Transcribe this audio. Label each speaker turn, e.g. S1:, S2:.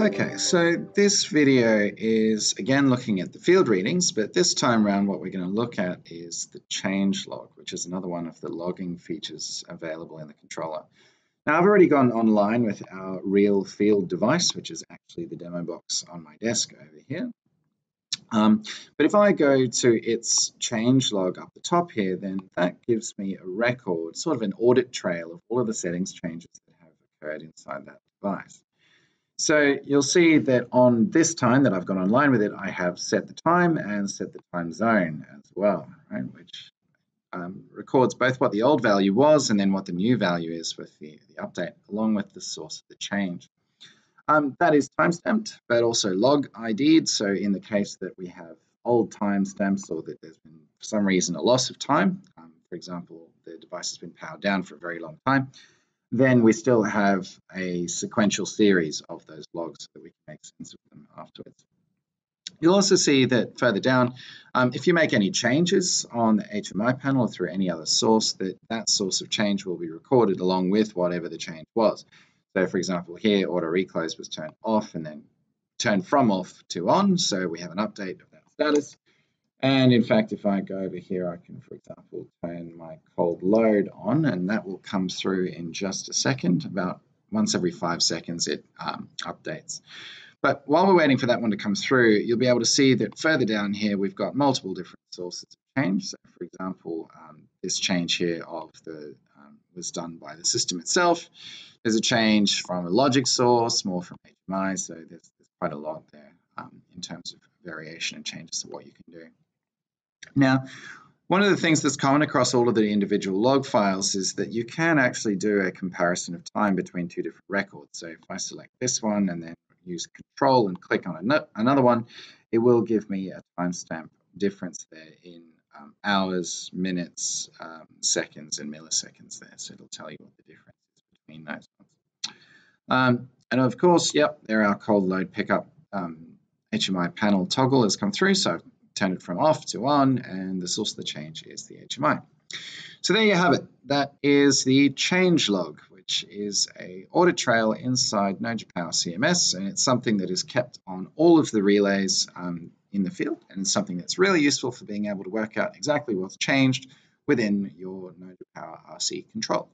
S1: Okay, so this video is again looking at the field readings, but this time around what we're going to look at is the change log, which is another one of the logging features available in the controller. Now I've already gone online with our real field device, which is actually the demo box on my desk over here. Um, but if I go to its change log up the top here, then that gives me a record, sort of an audit trail of all of the settings changes that have occurred inside that device. So you'll see that on this time that I've gone online with it, I have set the time and set the time zone as well, right? which um, records both what the old value was and then what the new value is with the, the update, along with the source of the change. Um, that is timestamped, but also log ID'd. So in the case that we have old timestamps or that there's been, for some reason, a loss of time, um, for example, the device has been powered down for a very long time, then we still have a sequential series of those logs that we can make sense of them afterwards. You'll also see that further down, um, if you make any changes on the HMI panel or through any other source, that that source of change will be recorded along with whatever the change was. So for example, here auto reclose was turned off and then turned from off to on. So we have an update of that status. And in fact, if I go over here, I can, for example, turn my cold load on, and that will come through in just a second. About once every five seconds, it um, updates. But while we're waiting for that one to come through, you'll be able to see that further down here, we've got multiple different sources of change. So for example, um, this change here of the um, was done by the system itself. There's a change from a logic source, more from HMI, so there's, there's quite a lot there um, in terms of variation and changes to what you can do. Now, one of the things that's common across all of the individual log files is that you can actually do a comparison of time between two different records. So if I select this one and then use control and click on another one, it will give me a timestamp difference there in um, hours, minutes, um, seconds, and milliseconds there. So it'll tell you what the difference is between those ones. Um, and of course, yep, there our cold load pickup HMI um, panel toggle has come through. So turn it from off to on, and the source of the change is the HMI. So there you have it. That is the change log, which is a audit trail inside Power CMS, and it's something that is kept on all of the relays um, in the field, and it's something that's really useful for being able to work out exactly what's changed within your Power RC control.